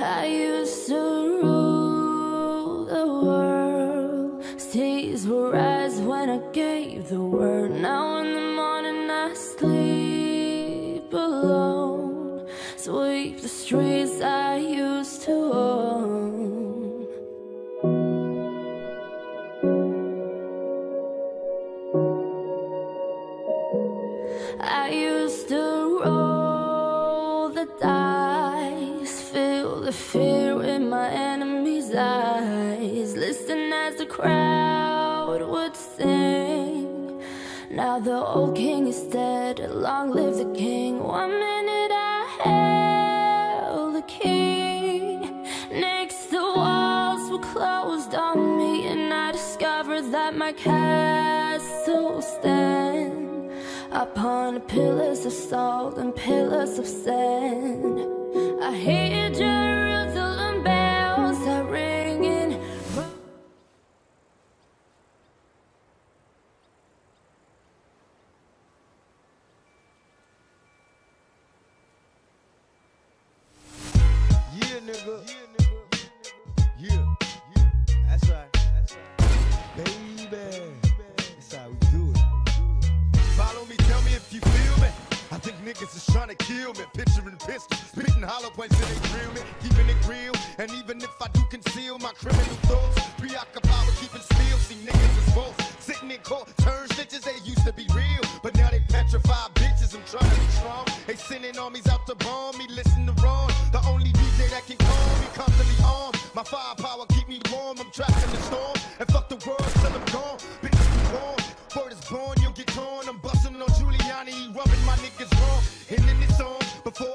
I used to rule the world. Seas were eyes when I gave the word. Now in the morning I sleep alone. Sweep the streets I used to own. I used to the fear in my enemy's eyes, listen as the crowd would sing. Now the old king is dead, long live the king. One minute I held the key, next the walls were closed on me, and I discovered that my castle stands upon pillars of salt and pillars of sand. I hear Jerusalem niggas is trying to kill me. Picturing pistols, spitting hollow points till they drill me. Keeping it real, and even if I do conceal my criminal thoughts, preoccupied with keeping still. See niggas is false. Sitting in court, turn snitches, they used to be real. But now they petrified bitches. I'm trying to be strong. They sending armies out to bomb me. Listen to wrong. The only DJ that can calm me, constantly armed. My firepower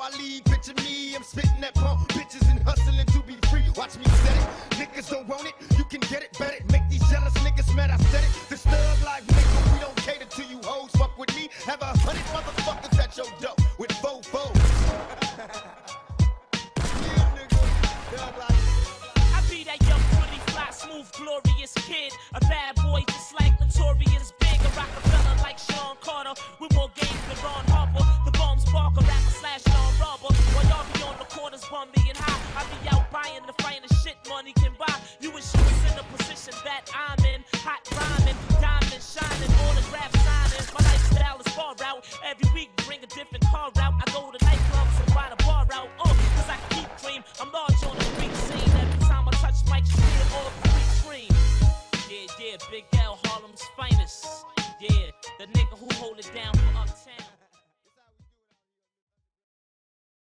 I leave, picture me, I'm spitting that pump. Bitches and hustling to be free. Watch me set it. Niggas don't want it, you can get it, bet it. Make these jealous niggas mad, I said it. This thug life, nigga, we don't cater to you hoes. Fuck with me, have a hundred motherfuckers at your door with fofos. yeah, nigga, thug life. Smooth, glorious kid. A bad boy just like Notorious Big. A Rockefeller like Sean Carter. With more games than Ron Harper. The bomb spark, a rapper slash Sean on the corners, bumping and high. I be out buying the finest shit money can buy. You and she in the position that I'm in. Hot rhyming, diamond shining, autograph signing. My lifestyle is far out. Every week bring a different car out. I go to nightclubs and buy the bar out. Uh, cause I keep cream. I'm large on the street scene. Every time I touch mic, shit all the street scream. Yeah, yeah, Big L, Harlem's finest. Yeah, the nigga who hold it down for uptown.